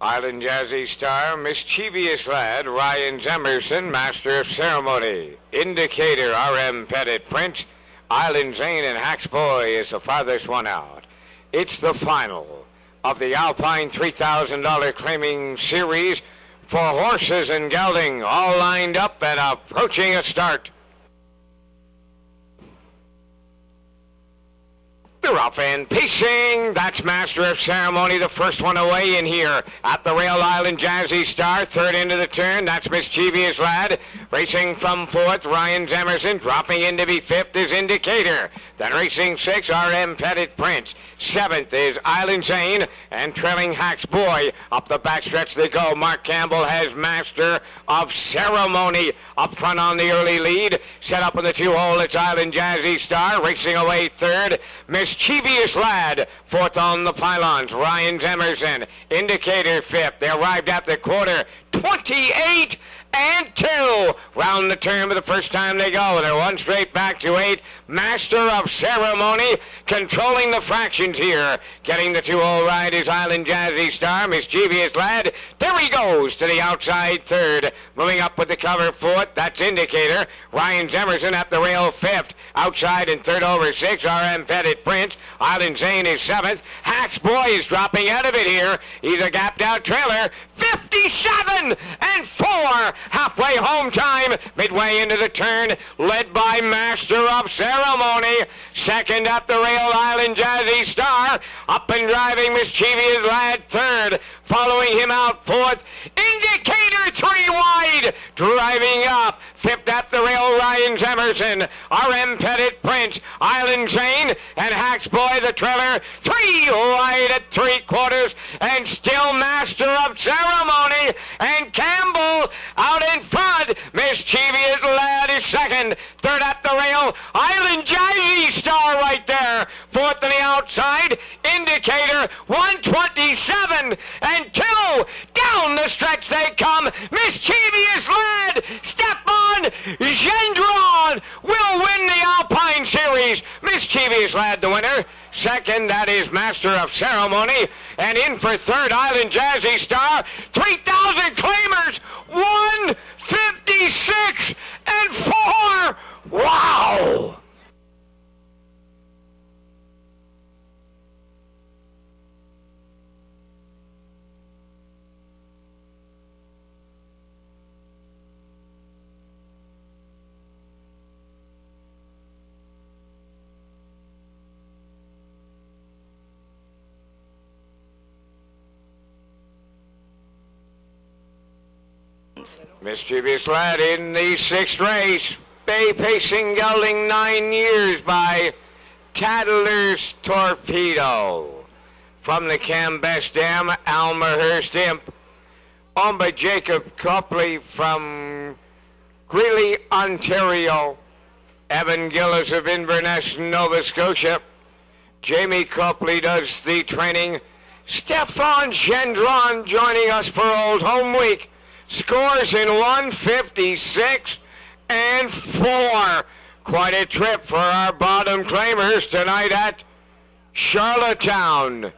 Island Jazzystar, mischievous lad, Ryan Emerson, master of ceremony. Indicator, R.M. Pettit Prince, Island Zane and Hacks Boy is the farthest one out. It's the final of the Alpine $3,000 claiming series for horses and gelding, all lined up and approaching a start. The rough end pacing. That's Master of Ceremony, the first one away in here. At the Rail Island Jazzystar, third into the turn. That's Mischievous Lad. Racing from fourth, Ryan Emerson. Dropping in to be fifth is Indicator. Then racing six, R.M. Pettit Prince. Seventh is Island Zane. And trailing Hacks Boy. Up the backstretch they go. Marc Campbell has Master of Ceremony up front on the early lead. Set up in the two-hole, it's Island Jazzystar. Racing away third. Miss mischievous lad. Fourth on the pylons, Ryan Emerson. Indicator fifth. They arrived at the quarter. 28 and two. Round the turn for the first time they go. They're one straight back to eight. Master of ceremony controlling the fractions here. Getting the two all right is Island Jazzystar. Mischievous lad. There he goes to the outside third. Moving up with the cover fourth. That's indicator. Ryan Emerson at the rail fifth. Outside in third over six. RM Pettit Prince. Island Zane is seventh. Hacks Boy is dropping out of it here. He's a gapped out trailer. 57 and four halfway home time, midway into the turn, led by Master of Ceremony. Second up the Rail Island Jazzystar, up and driving Mischievous Lad third. Following him out fourth, Indicator three wide, driving up. Fifth at the rail, Ryan Emerson, R.M. Pettit Prince, Island Zane, and Hacks Boy the trailer. Three wide at three quarters, and still master of ceremony. And Campbell out in front. Mischievous Lad is second. Third at the rail, Island Jazzy. The outside, Indicator 127 and two. Down the stretch they come. Mischievous Lad, step on. Gendron will win the Alpine Series. Mischievous Lad the winner. Second, that is Master of Ceremony. And in for third, Island Jazzystar. 3,000 claimers. 156 and 4. Wow! Mischievous lad in the sixth race. Bay pacing gelding nine years by Tattler's Torpedo. From the Cambest Dam, Almahurst Imp. Owned by Jacob Copley from Greely, Ontario. Evan Gillis of Inverness, Nova Scotia. Jamie Copley does the training. Stephane Gendron joining us for Old Home Week scores in 156 and 4. Quite a trip for our bottom claimers tonight at Charlottetown.